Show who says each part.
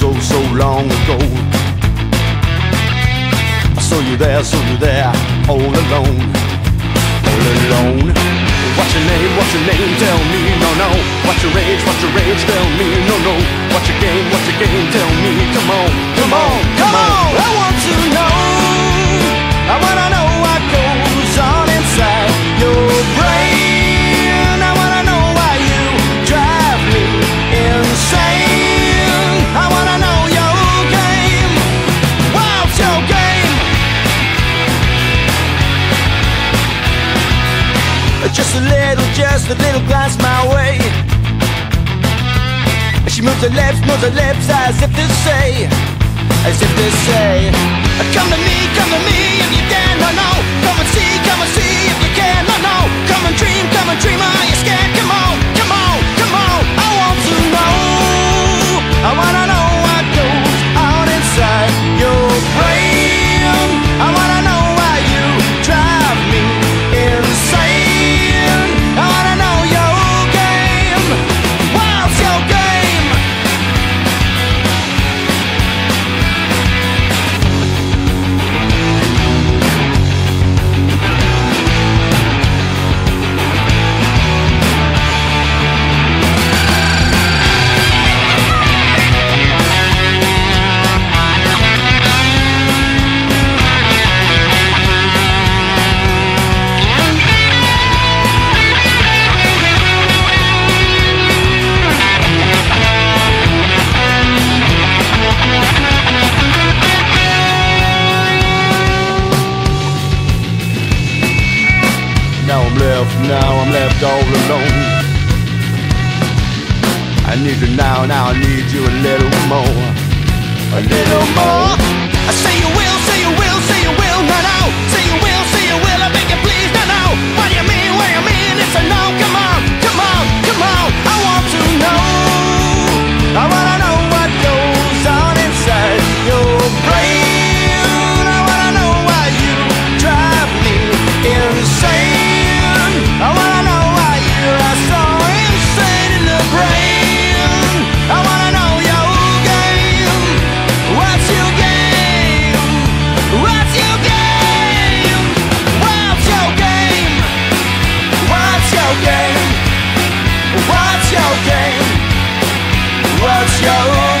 Speaker 1: so, so long ago. I saw you there, saw you there, all alone, all alone. What's your name, what's your name, tell me, no, no. What's your age, what's your age, tell me, no, no. What's your game, what's your game, tell me, come on, come on, come on. I want to know, Just a little, just a little glance my way. She moves her lips, moves her lips as if to say, as if to say, Come to me, come to me now I'm left all alone. I need you now, now I need you a little more. A little more. Game? What's your game? What's your